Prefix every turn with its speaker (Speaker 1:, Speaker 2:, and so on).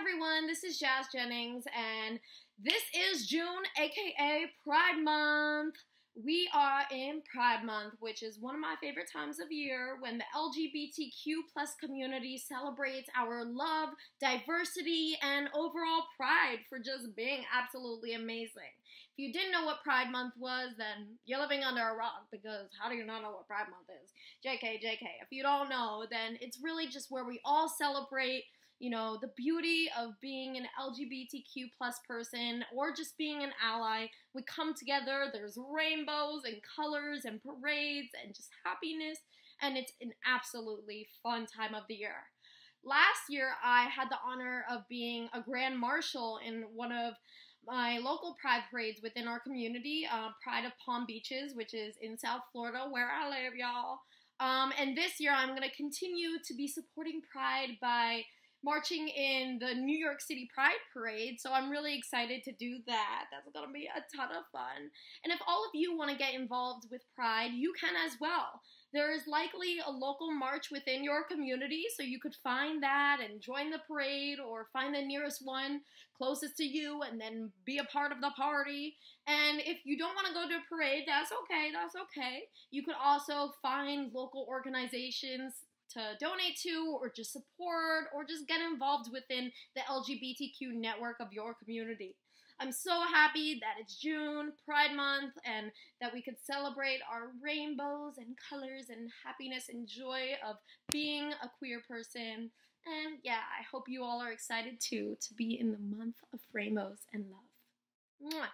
Speaker 1: everyone, this is Jazz Jennings, and this is June, aka Pride Month. We are in Pride Month, which is one of my favorite times of year when the LGBTQ plus community celebrates our love, diversity, and overall pride for just being absolutely amazing. If you didn't know what Pride Month was, then you're living under a rock because how do you not know what Pride Month is? JK, JK. If you don't know, then it's really just where we all celebrate you know, the beauty of being an LGBTQ plus person or just being an ally. We come together, there's rainbows and colors and parades and just happiness, and it's an absolutely fun time of the year. Last year, I had the honor of being a grand marshal in one of my local pride parades within our community, uh, Pride of Palm Beaches, which is in South Florida, where I live, y'all. Um, and this year, I'm going to continue to be supporting Pride by marching in the New York City Pride Parade, so I'm really excited to do that. That's going to be a ton of fun. And if all of you want to get involved with Pride, you can as well. There is likely a local march within your community, so you could find that and join the parade or find the nearest one closest to you and then be a part of the party. And if you don't want to go to a parade, that's okay, that's okay. You could also find local organizations to donate to or just support or just get involved within the LGBTQ network of your community. I'm so happy that it's June, Pride Month, and that we could celebrate our rainbows and colors and happiness and joy of being a queer person. And yeah, I hope you all are excited too to be in the month of rainbows and love. Mwah.